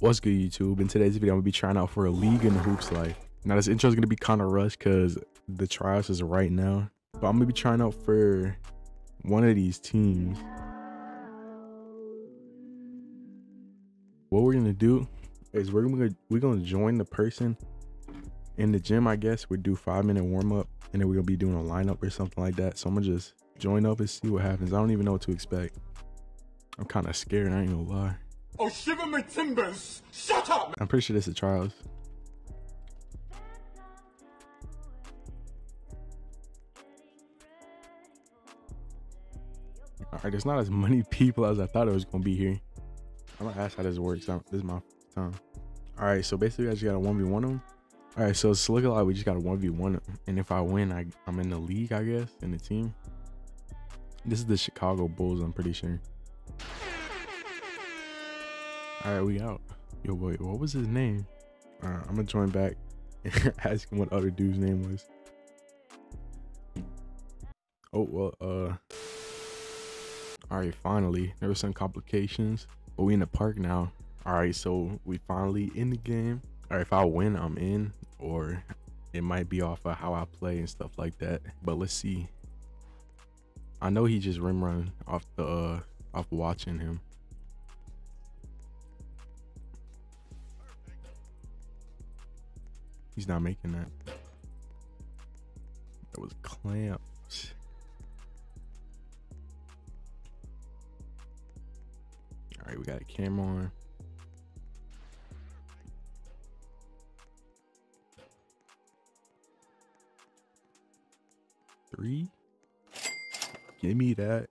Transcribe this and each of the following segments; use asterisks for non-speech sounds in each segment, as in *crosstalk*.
What's good, YouTube? In today's video, I'm gonna be trying out for a league in the Hoops Life. Now, this intro is gonna be kind of rushed because the tryouts is right now, but I'm gonna be trying out for one of these teams. What we're gonna do is we're gonna we're gonna join the person in the gym. I guess we do five minute warm up, and then we're gonna be doing a lineup or something like that. So I'm gonna just join up and see what happens. I don't even know what to expect. I'm kind of scared. I ain't gonna lie. Oh, shiver my timbers! Shut up! I'm pretty sure this is Charles. Alright, there's not as many people as I thought it was gonna be here. I'm gonna ask how this works. this is my time. Alright, so basically I just gotta 1v1 them. Alright, so it's looking like we just gotta 1v1 them. And if I win, I, I'm in the league, I guess, in the team. This is the Chicago Bulls, I'm pretty sure. All right, we out. Yo, wait, what was his name? Right, I'm gonna join back and *laughs* ask him what other dude's name was. Oh well, uh. All right, finally, there were some complications, but we in the park now. All right, so we finally in the game. All right, if I win, I'm in, or it might be off of how I play and stuff like that. But let's see. I know he just rim run off the uh, off watching him. He's not making that. That was clamps. All right, we got a camera on. Three. Give me that.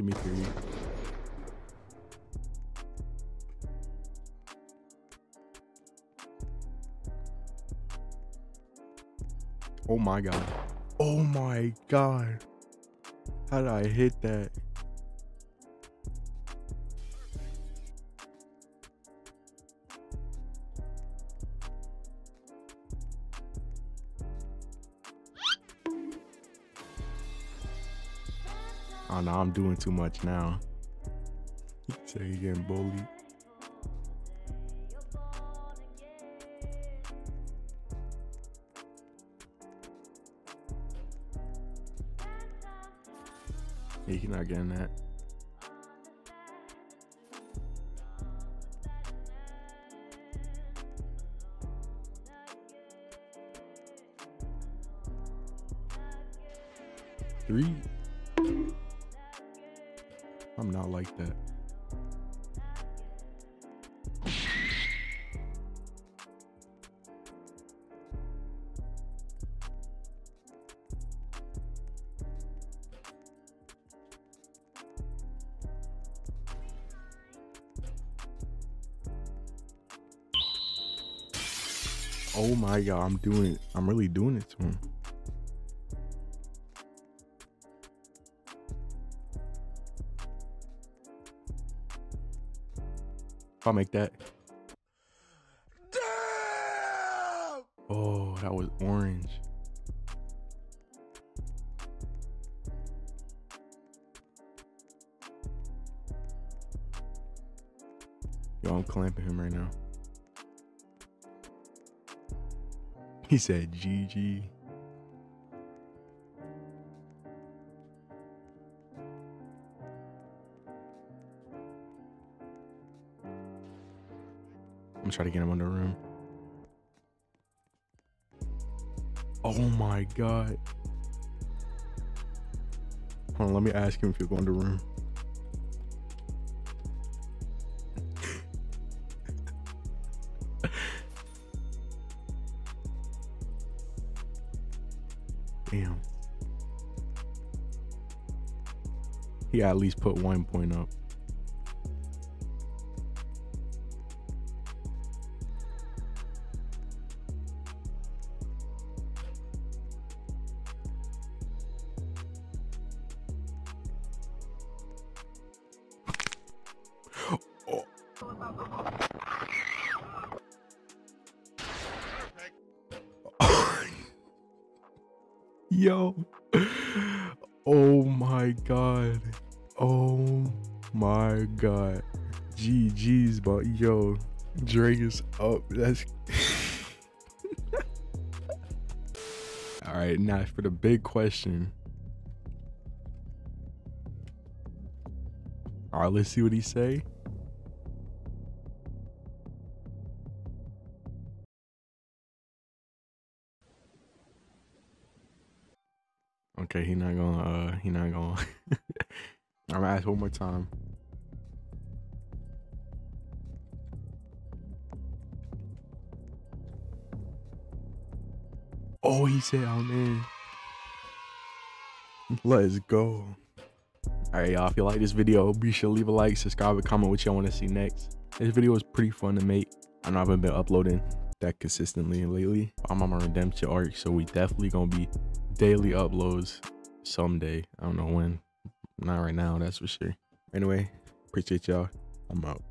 Give me three. Oh my god. Oh my god. How did I hit that? Oh no, I'm doing too much now. Say he getting bullied. Yeah, you're not getting that. Three. I'm not like that. Oh my god, I'm doing it. I'm really doing it to him. I make that. Damn! Oh, that was orange. Yo, I'm clamping him right now. He said GG. I'm trying to get him on the room. Oh my god. Hold on, let me ask him if he'll go the room. *laughs* Damn. He at least put one point up. Yo. Oh my god. Oh my god. GG's, but yo, Drake is up. That's *laughs* all right. Now for the big question. All right, let's see what he say. Okay, he not gonna. Uh, he not gonna. *laughs* I'm gonna ask one more time. Oh, he said I'm in. Let's go. All right, y'all. If you like this video, be sure to leave a like, subscribe, and comment what y'all want to see next. This video was pretty fun to make. I know I haven't been uploading that consistently lately. I'm on my redemption arc, so we definitely gonna be daily uploads someday. I don't know when. Not right now, that's for sure. Anyway, appreciate y'all. I'm out.